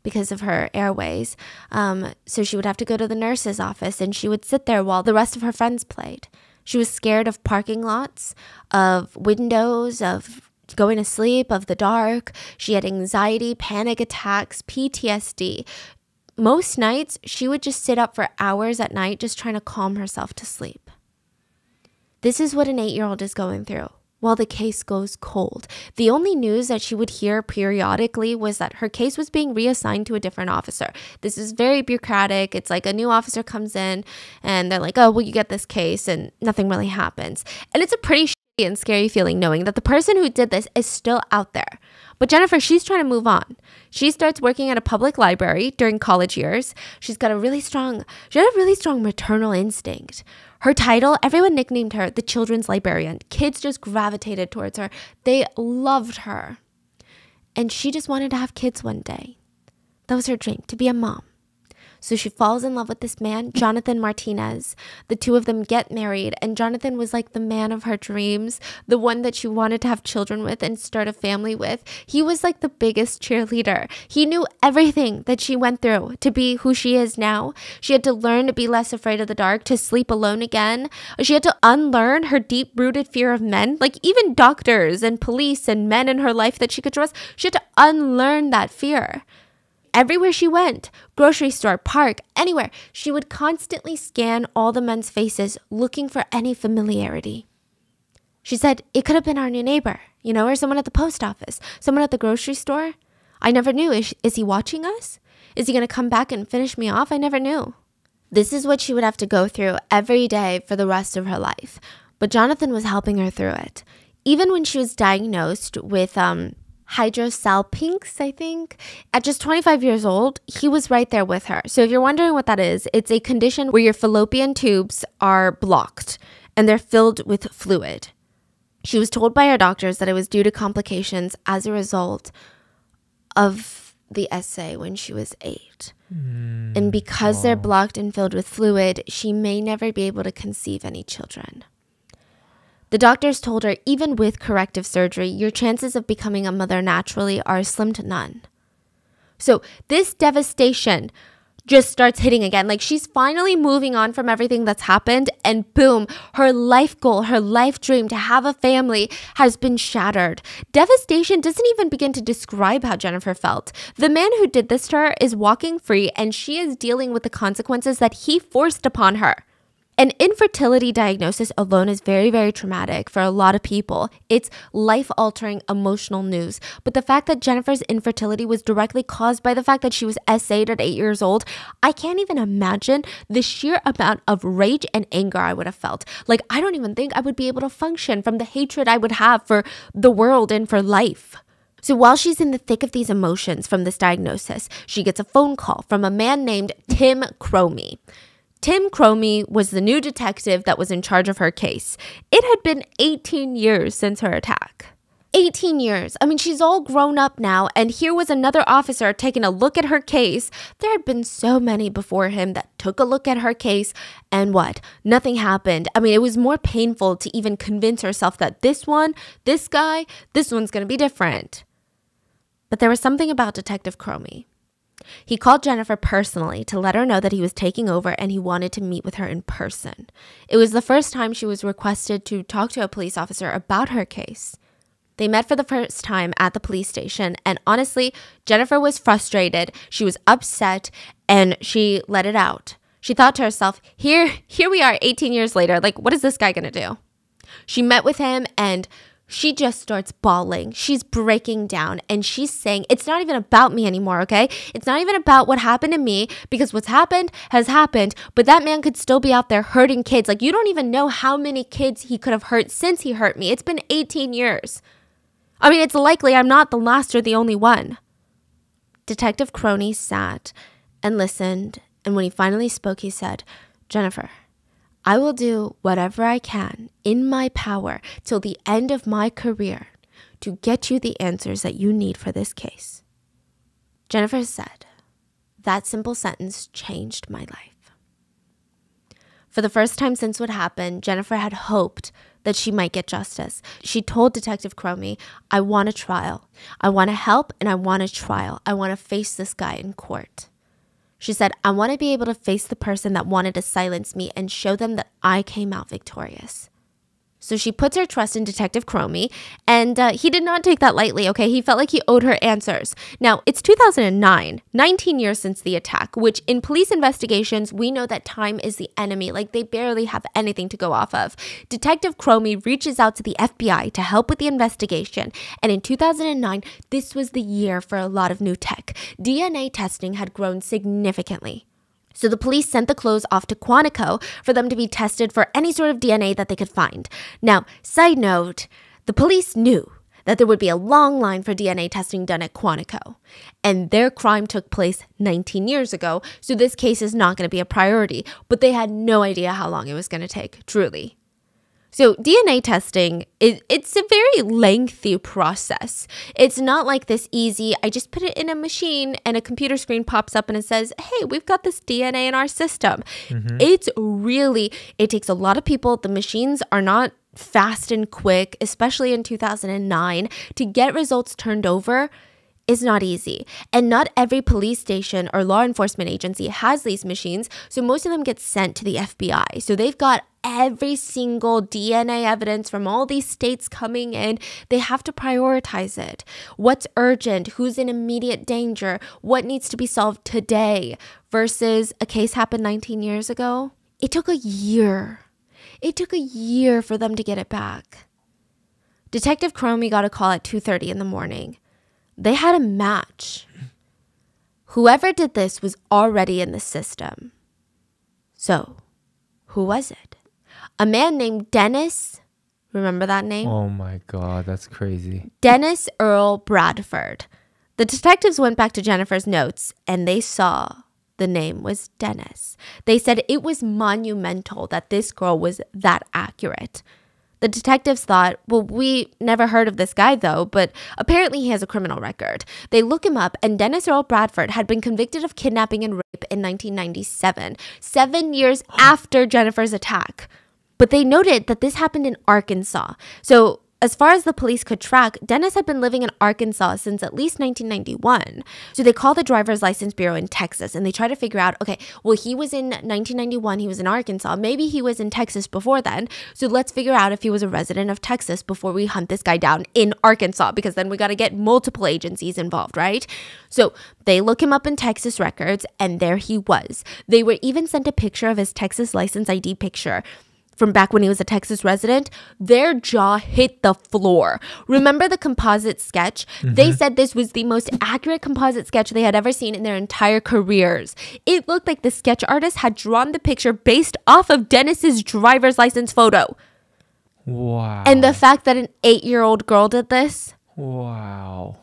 because of her airways. Um, so she would have to go to the nurse's office and she would sit there while the rest of her friends played. She was scared of parking lots, of windows, of going to sleep, of the dark. She had anxiety, panic attacks, PTSD. Most nights, she would just sit up for hours at night just trying to calm herself to sleep. This is what an eight year old is going through while the case goes cold. The only news that she would hear periodically was that her case was being reassigned to a different officer. This is very bureaucratic. It's like a new officer comes in and they're like, oh, well, you get this case, and nothing really happens. And it's a pretty shitty and scary feeling knowing that the person who did this is still out there. But Jennifer, she's trying to move on. She starts working at a public library during college years. She's got a really strong, she had a really strong maternal instinct. Her title, everyone nicknamed her the children's librarian. Kids just gravitated towards her. They loved her. And she just wanted to have kids one day. That was her dream, to be a mom. So she falls in love with this man, Jonathan Martinez. The two of them get married, and Jonathan was like the man of her dreams, the one that she wanted to have children with and start a family with. He was like the biggest cheerleader. He knew everything that she went through to be who she is now. She had to learn to be less afraid of the dark, to sleep alone again. She had to unlearn her deep rooted fear of men, like even doctors and police and men in her life that she could trust. She had to unlearn that fear. Everywhere she went, grocery store, park, anywhere, she would constantly scan all the men's faces looking for any familiarity. She said, It could have been our new neighbor, you know, or someone at the post office, someone at the grocery store. I never knew. Is, is he watching us? Is he going to come back and finish me off? I never knew. This is what she would have to go through every day for the rest of her life. But Jonathan was helping her through it. Even when she was diagnosed with um, hydrosalpinx, I think. At just 25 years old, he was right there with her. So if you're wondering what that is, it's a condition where your fallopian tubes are blocked and they're filled with fluid. She was told by her doctors that it was due to complications as a result of the SA when she was eight. Mm, and because they're blocked and filled with fluid, she may never be able to conceive any children. The doctors told her even with corrective surgery, your chances of becoming a mother naturally are slim to none. So, this devastation just starts hitting again. Like she's finally moving on from everything that's happened, and boom, her life goal, her life dream to have a family has been shattered. Devastation doesn't even begin to describe how Jennifer felt. The man who did this to her is walking free, and she is dealing with the consequences that he forced upon her. An infertility diagnosis alone is very, very traumatic for a lot of people. It's life altering emotional news. But the fact that Jennifer's infertility was directly caused by the fact that she was SA'd at eight years old, I can't even imagine the sheer amount of rage and anger I would have felt. Like, I don't even think I would be able to function from the hatred I would have for the world and for life. So while she's in the thick of these emotions from this diagnosis, she gets a phone call from a man named Tim Cromie. Tim Cromie was the new detective that was in charge of her case. It had been 18 years since her attack. 18 years. I mean, she's all grown up now, and here was another officer taking a look at her case. There had been so many before him that took a look at her case, and what? Nothing happened. I mean, it was more painful to even convince herself that this one, this guy, this one's gonna be different. But there was something about Detective Cromie. He called Jennifer personally to let her know that he was taking over and he wanted to meet with her in person. It was the first time she was requested to talk to a police officer about her case. They met for the first time at the police station, and honestly, Jennifer was frustrated. She was upset and she let it out. She thought to herself, "Here, here we are 18 years later. Like what is this guy going to do?" She met with him and she just starts bawling. She's breaking down and she's saying, It's not even about me anymore, okay? It's not even about what happened to me because what's happened has happened, but that man could still be out there hurting kids. Like, you don't even know how many kids he could have hurt since he hurt me. It's been 18 years. I mean, it's likely I'm not the last or the only one. Detective Cromie sat and listened, and when he finally spoke, he said, Jennifer, I will do whatever I can in my power till the end of my career to get you the answers that you need for this case. Jennifer said, That simple sentence changed my life. For the first time since what happened, Jennifer had hoped that she might get justice. She told Detective Cromie, I want a trial. I want to help and I want a trial. I want to face this guy in court. She said, I want to be able to face the person that wanted to silence me and show them that I came out victorious. So she puts her trust in Detective Cromie, and uh, he did not take that lightly, okay? He felt like he owed her answers. Now, it's 2009, 19 years since the attack, which in police investigations, we know that time is the enemy. Like, they barely have anything to go off of. Detective Cromie reaches out to the FBI to help with the investigation, and in 2009, this was the year for a lot of new tech. DNA testing had grown significantly. So the police sent the clothes off to Quantico for them to be tested for any sort of DNA that they could find. Now, side note, the police knew that there would be a long line for DNA testing done at Quantico. And their crime took place 19 years ago, so this case is not going to be a priority, but they had no idea how long it was going to take, truly. So DNA testing is it's a very lengthy process. It's not like this easy. I just put it in a machine and a computer screen pops up and it says, "Hey, we've got this DNA in our system." Mm-hmm. It's really it takes a lot of people. The machines are not fast and quick, especially in 2009 to get results turned over is not easy. And not every police station or law enforcement agency has these machines, so most of them get sent to the FBI. So they've got every single DNA evidence from all these states coming in. They have to prioritize it. What's urgent? Who's in immediate danger? What needs to be solved today versus a case happened 19 years ago? It took a year. It took a year for them to get it back. Detective Cromie got a call at 2:30 in the morning. They had a match. Whoever did this was already in the system. So, who was it? A man named Dennis. Remember that name? Oh my god, that's crazy. Dennis Earl Bradford. The detectives went back to Jennifer's notes and they saw the name was Dennis. They said it was monumental that this girl was that accurate. The detectives thought, well, we never heard of this guy though, but apparently he has a criminal record. They look him up, and Dennis Earl Bradford had been convicted of kidnapping and rape in 1997, seven years after Jennifer's attack. But they noted that this happened in Arkansas. So, as far as the police could track, Dennis had been living in Arkansas since at least 1991. So they called the driver's license bureau in Texas and they tried to figure out okay, well, he was in 1991, he was in Arkansas. Maybe he was in Texas before then. So let's figure out if he was a resident of Texas before we hunt this guy down in Arkansas because then we got to get multiple agencies involved, right? So they look him up in Texas records and there he was. They were even sent a picture of his Texas license ID picture from back when he was a Texas resident, their jaw hit the floor. Remember the composite sketch? They mm-hmm. said this was the most accurate composite sketch they had ever seen in their entire careers. It looked like the sketch artist had drawn the picture based off of Dennis's driver's license photo. Wow. And the fact that an eight year old girl did this, wow.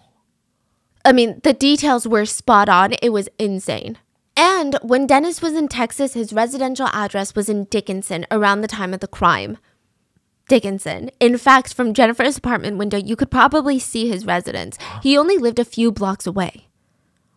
I mean, the details were spot on. It was insane. And when Dennis was in Texas, his residential address was in Dickinson around the time of the crime. Dickinson. In fact, from Jennifer's apartment window, you could probably see his residence. He only lived a few blocks away.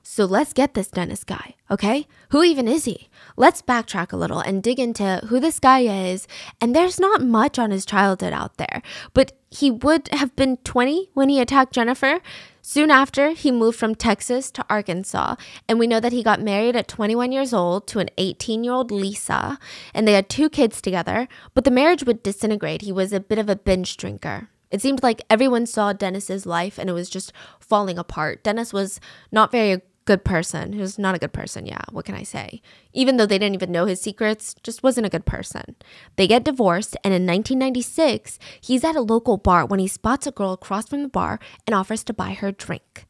So let's get this Dennis guy, okay? Who even is he? Let's backtrack a little and dig into who this guy is. And there's not much on his childhood out there, but he would have been 20 when he attacked Jennifer. Soon after, he moved from Texas to Arkansas, and we know that he got married at 21 years old to an 18 year old Lisa, and they had two kids together, but the marriage would disintegrate. He was a bit of a binge drinker. It seemed like everyone saw Dennis's life and it was just falling apart. Dennis was not very good person. Was not a good person, yeah. What can I say? Even though they didn't even know his secrets, just wasn't a good person. They get divorced, and in 1996, he's at a local bar when he spots a girl across from the bar and offers to buy her a drink.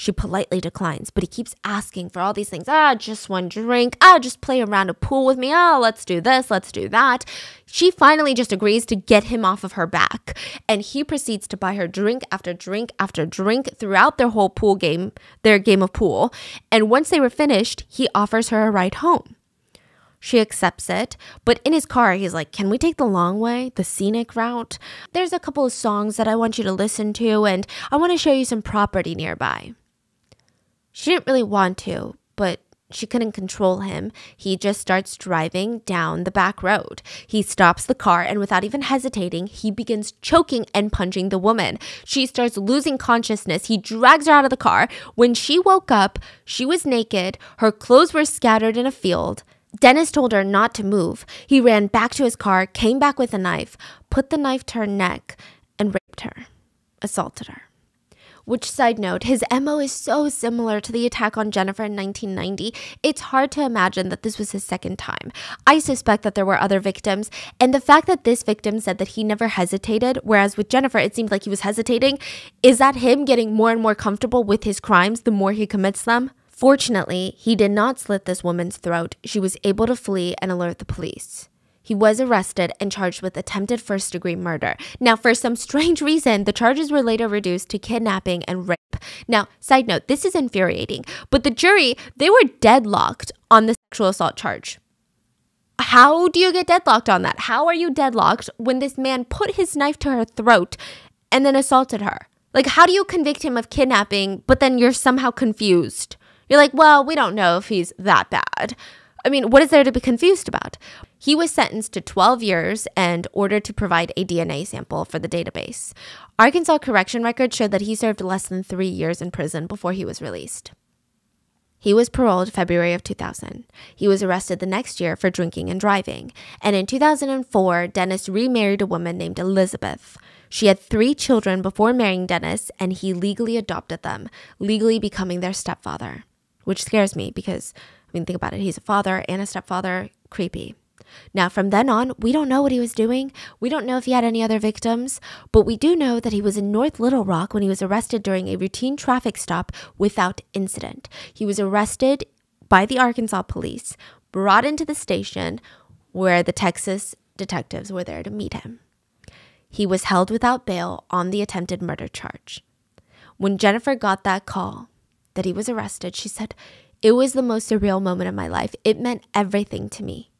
She politely declines, but he keeps asking for all these things. Ah, just one drink. Ah, just play around a pool with me. Ah, let's do this, let's do that. She finally just agrees to get him off of her back, and he proceeds to buy her drink after drink after drink throughout their whole pool game, their game of pool. And once they were finished, he offers her a ride home. She accepts it, but in his car, he's like, Can we take the long way, the scenic route? There's a couple of songs that I want you to listen to, and I want to show you some property nearby. She didn't really want to, but she couldn't control him. He just starts driving down the back road. He stops the car and without even hesitating, he begins choking and punching the woman. She starts losing consciousness. He drags her out of the car. When she woke up, she was naked. Her clothes were scattered in a field. Dennis told her not to move. He ran back to his car, came back with a knife, put the knife to her neck, and raped her, assaulted her. Which, side note, his MO is so similar to the attack on Jennifer in 1990, it's hard to imagine that this was his second time. I suspect that there were other victims, and the fact that this victim said that he never hesitated, whereas with Jennifer it seemed like he was hesitating, is that him getting more and more comfortable with his crimes the more he commits them? Fortunately, he did not slit this woman's throat. She was able to flee and alert the police. He was arrested and charged with attempted first degree murder. Now, for some strange reason, the charges were later reduced to kidnapping and rape. Now, side note, this is infuriating, but the jury, they were deadlocked on the sexual assault charge. How do you get deadlocked on that? How are you deadlocked when this man put his knife to her throat and then assaulted her? Like, how do you convict him of kidnapping, but then you're somehow confused? You're like, well, we don't know if he's that bad. I mean, what is there to be confused about? He was sentenced to 12 years and ordered to provide a DNA sample for the database. Arkansas correction records showed that he served less than three years in prison before he was released. He was paroled February of 2000. He was arrested the next year for drinking and driving. And in 2004, Dennis remarried a woman named Elizabeth. She had three children before marrying Dennis, and he legally adopted them, legally becoming their stepfather. Which scares me because, I mean, think about it. He's a father and a stepfather. Creepy. Now, from then on, we don't know what he was doing. We don't know if he had any other victims, but we do know that he was in North Little Rock when he was arrested during a routine traffic stop without incident. He was arrested by the Arkansas police, brought into the station where the Texas detectives were there to meet him. He was held without bail on the attempted murder charge. When Jennifer got that call that he was arrested, she said, It was the most surreal moment of my life. It meant everything to me.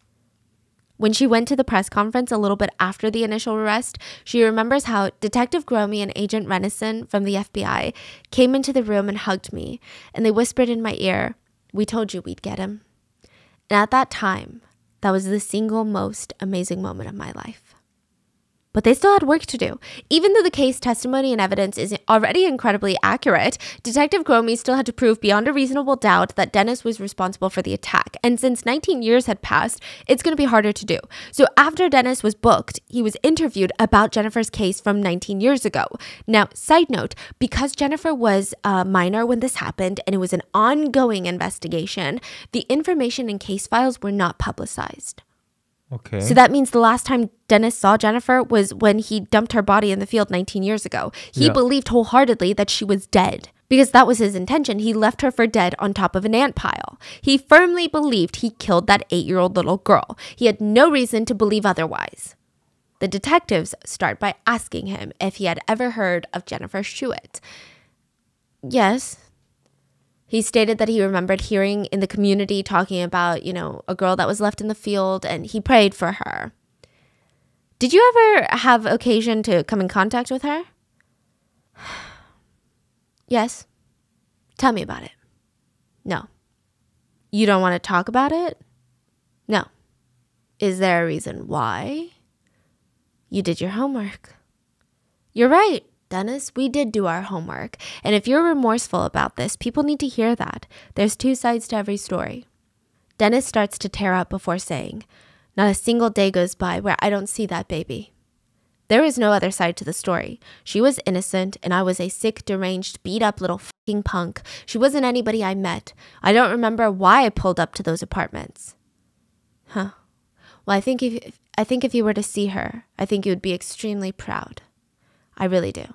When she went to the press conference a little bit after the initial arrest, she remembers how Detective Cromie and Agent Renison from the FBI came into the room and hugged me, and they whispered in my ear, We told you we'd get him. And at that time, that was the single most amazing moment of my life. But they still had work to do. Even though the case testimony and evidence is already incredibly accurate, Detective Cromie still had to prove beyond a reasonable doubt that Dennis was responsible for the attack. And since 19 years had passed, it's going to be harder to do. So after Dennis was booked, he was interviewed about Jennifer's case from 19 years ago. Now, side note, because Jennifer was a minor when this happened and it was an ongoing investigation, the information in case files were not publicized. Okay. So that means the last time Dennis saw Jennifer was when he dumped her body in the field 19 years ago. He Yeah. believed wholeheartedly that she was dead because that was his intention. He left her for dead on top of an ant pile. He firmly believed he killed that eight year old little girl. He had no reason to believe otherwise. The detectives start by asking him if he had ever heard of Jennifer Schuett. Yes, he stated that he remembered hearing in the community talking about, you know, a girl that was left in the field and he prayed for her. Did you ever have occasion to come in contact with her? yes. Tell me about it. No. You don't want to talk about it? No. Is there a reason why? You did your homework. You're right, Dennis. We did do our homework. And if you're remorseful about this, people need to hear that. There's two sides to every story. Dennis starts to tear up before saying, Not a single day goes by where I don't see that baby. There is no other side to the story. She was innocent, and I was a sick, deranged, beat up little fucking punk. She wasn't anybody I met. I don't remember why I pulled up to those apartments. Huh. Well, I think if I think if you were to see her, I think you would be extremely proud. I really do.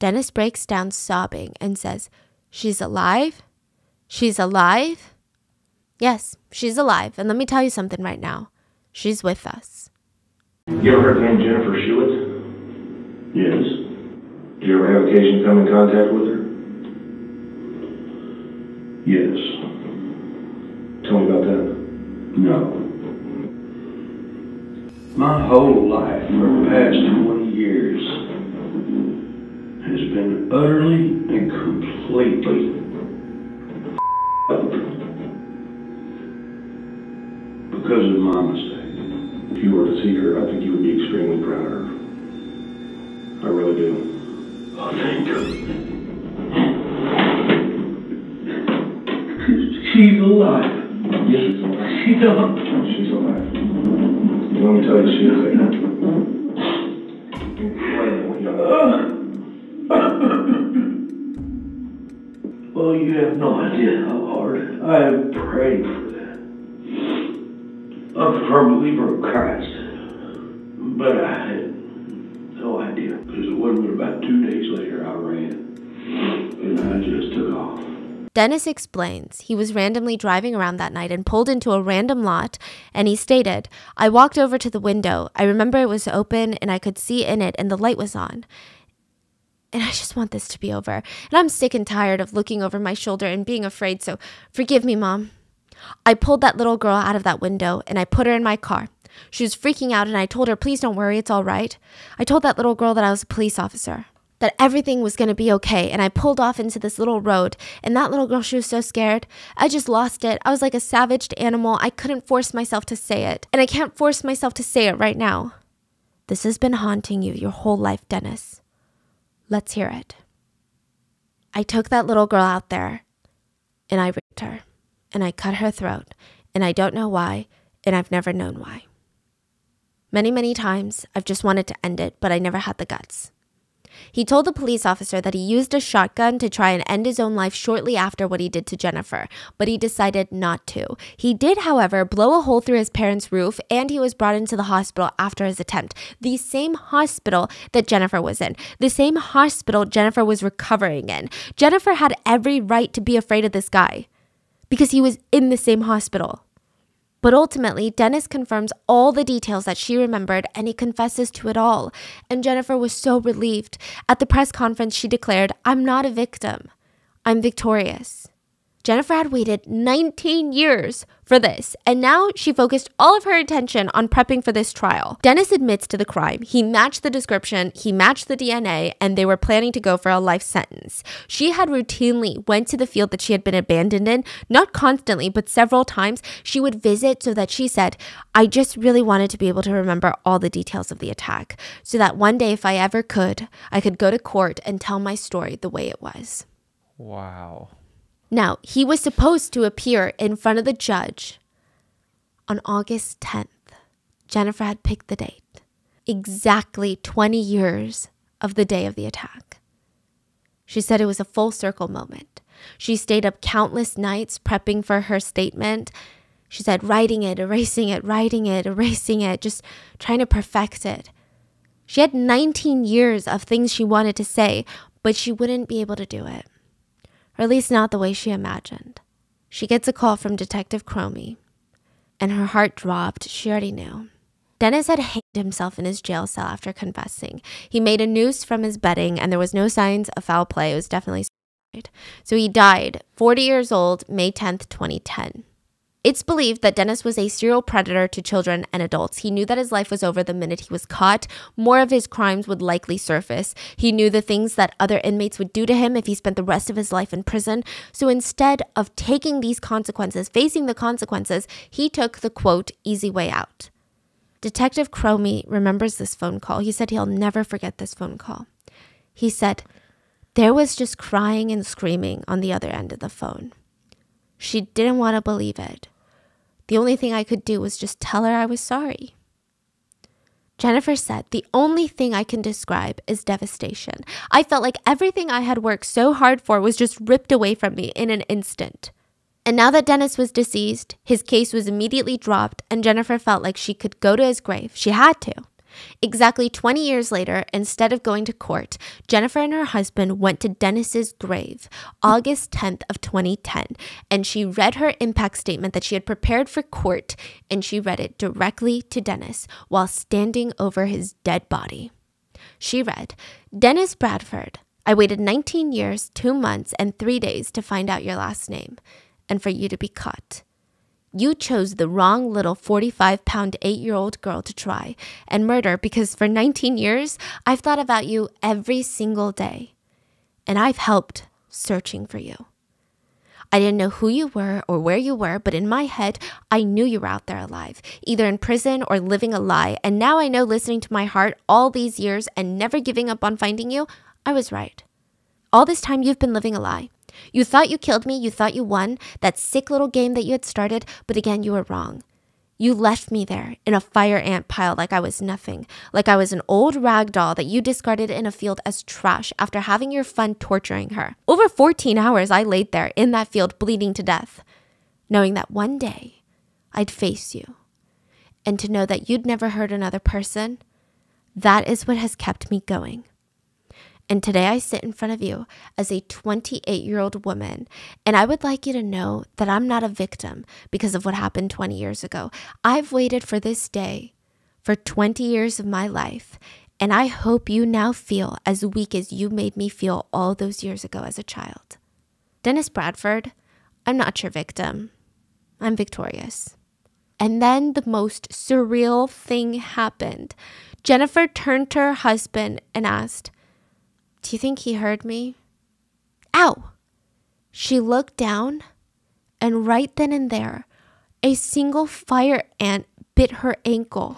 Dennis breaks down sobbing and says, She's alive? She's alive? Yes, she's alive. And let me tell you something right now. She's with us. You ever heard the name Jennifer Schuett? Yes. Did you ever have occasion to come in contact with her? Yes. Tell me about that. No. My whole life for the past 20 years has been utterly and completely because of my mistake. If you were to see her, I think you would be extremely proud of her. I really do. Oh, thank you. She's alive. Yes, she's alive. She's alive. She's alive. Let me tell you, she is a Well, you have no idea how hard I have prayed for that. I'm a firm believer of Christ, but I had no idea because it wasn't about two days later I ran and I just took off. Dennis explains he was randomly driving around that night and pulled into a random lot, and he stated, I walked over to the window. I remember it was open and I could see in it, and the light was on. And I just want this to be over. And I'm sick and tired of looking over my shoulder and being afraid, so forgive me, Mom. I pulled that little girl out of that window and I put her in my car. She was freaking out and I told her, please don't worry, it's all right. I told that little girl that I was a police officer, that everything was going to be okay. And I pulled off into this little road and that little girl, she was so scared. I just lost it. I was like a savaged animal. I couldn't force myself to say it. And I can't force myself to say it right now. This has been haunting you your whole life, Dennis. Let's hear it. I took that little girl out there and I raped her and I cut her throat and I don't know why and I've never known why. Many, many times I've just wanted to end it, but I never had the guts. He told the police officer that he used a shotgun to try and end his own life shortly after what he did to Jennifer, but he decided not to. He did, however, blow a hole through his parents' roof and he was brought into the hospital after his attempt. The same hospital that Jennifer was in, the same hospital Jennifer was recovering in. Jennifer had every right to be afraid of this guy because he was in the same hospital. But ultimately, Dennis confirms all the details that she remembered and he confesses to it all. And Jennifer was so relieved. At the press conference, she declared, I'm not a victim, I'm victorious. Jennifer had waited 19 years for this, and now she focused all of her attention on prepping for this trial. Dennis admits to the crime. He matched the description, he matched the DNA, and they were planning to go for a life sentence. She had routinely went to the field that she had been abandoned in, not constantly, but several times. She would visit so that she said, I just really wanted to be able to remember all the details of the attack, so that one day, if I ever could, I could go to court and tell my story the way it was. Wow. Now, he was supposed to appear in front of the judge on August 10th. Jennifer had picked the date, exactly 20 years of the day of the attack. She said it was a full circle moment. She stayed up countless nights prepping for her statement. She said, writing it, erasing it, writing it, erasing it, just trying to perfect it. She had 19 years of things she wanted to say, but she wouldn't be able to do it or at least not the way she imagined. She gets a call from Detective Cromie, and her heart dropped. She already knew. Dennis had hanged himself in his jail cell after confessing. He made a noose from his bedding, and there was no signs of foul play. It was definitely suicide. So he died, 40 years old, May 10th, 2010. It's believed that Dennis was a serial predator to children and adults. He knew that his life was over the minute he was caught. More of his crimes would likely surface. He knew the things that other inmates would do to him if he spent the rest of his life in prison. So instead of taking these consequences, facing the consequences, he took the quote, easy way out. Detective Cromie remembers this phone call. He said he'll never forget this phone call. He said, There was just crying and screaming on the other end of the phone. She didn't want to believe it. The only thing I could do was just tell her I was sorry. Jennifer said, The only thing I can describe is devastation. I felt like everything I had worked so hard for was just ripped away from me in an instant. And now that Dennis was deceased, his case was immediately dropped, and Jennifer felt like she could go to his grave. She had to. Exactly 20 years later, instead of going to court, Jennifer and her husband went to Dennis's grave, August 10th of 2010, and she read her impact statement that she had prepared for court, and she read it directly to Dennis while standing over his dead body. She read, Dennis Bradford, I waited 19 years, 2 months, and 3 days to find out your last name and for you to be caught. You chose the wrong little 45 pound 8 year old girl to try and murder because for 19 years, I've thought about you every single day. And I've helped searching for you. I didn't know who you were or where you were, but in my head, I knew you were out there alive, either in prison or living a lie. And now I know listening to my heart all these years and never giving up on finding you, I was right. All this time, you've been living a lie. You thought you killed me, you thought you won that sick little game that you had started, but again, you were wrong. You left me there in a fire ant pile like I was nothing, like I was an old rag doll that you discarded in a field as trash after having your fun torturing her. Over 14 hours I laid there in that field bleeding to death, knowing that one day I'd face you. And to know that you'd never hurt another person, that is what has kept me going. And today I sit in front of you as a 28 year old woman. And I would like you to know that I'm not a victim because of what happened 20 years ago. I've waited for this day for 20 years of my life. And I hope you now feel as weak as you made me feel all those years ago as a child. Dennis Bradford, I'm not your victim. I'm victorious. And then the most surreal thing happened. Jennifer turned to her husband and asked, Do you think he heard me? Ow! She looked down, and right then and there, a single fire ant bit her ankle.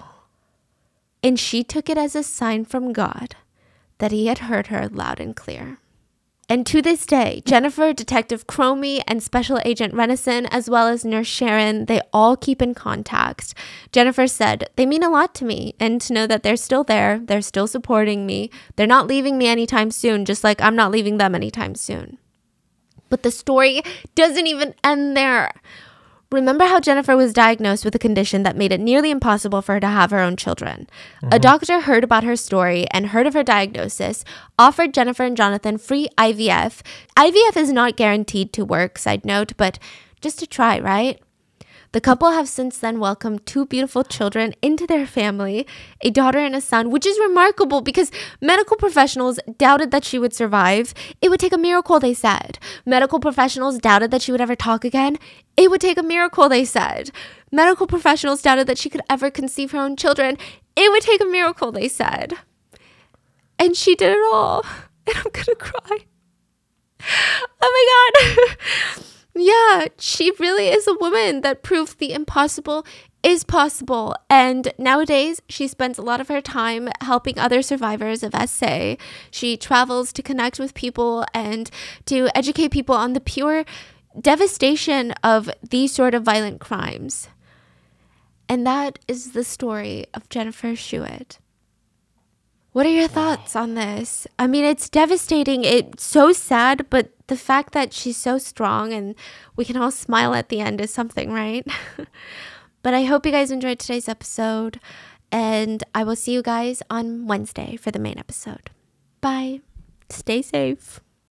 And she took it as a sign from God that he had heard her loud and clear. And to this day, Jennifer, Detective Cromie, and Special Agent Renison, as well as Nurse Sharon, they all keep in contact. Jennifer said, They mean a lot to me, and to know that they're still there, they're still supporting me, they're not leaving me anytime soon, just like I'm not leaving them anytime soon. But the story doesn't even end there. Remember how Jennifer was diagnosed with a condition that made it nearly impossible for her to have her own children? A mm-hmm. doctor heard about her story and heard of her diagnosis, offered Jennifer and Jonathan free IVF. IVF is not guaranteed to work, side note, but just to try, right? The couple have since then welcomed two beautiful children into their family, a daughter and a son, which is remarkable because medical professionals doubted that she would survive. It would take a miracle, they said. Medical professionals doubted that she would ever talk again. It would take a miracle, they said. Medical professionals doubted that she could ever conceive her own children. It would take a miracle, they said. And she did it all. And I'm gonna cry. Oh my god. yeah, she really is a woman that proved the impossible is possible. And nowadays, she spends a lot of her time helping other survivors of SA. She travels to connect with people and to educate people on the pure devastation of these sort of violent crimes. And that is the story of Jennifer Schuett. What are your thoughts on this? I mean, it's devastating. It's so sad, but the fact that she's so strong and we can all smile at the end is something, right? but I hope you guys enjoyed today's episode, and I will see you guys on Wednesday for the main episode. Bye. Stay safe.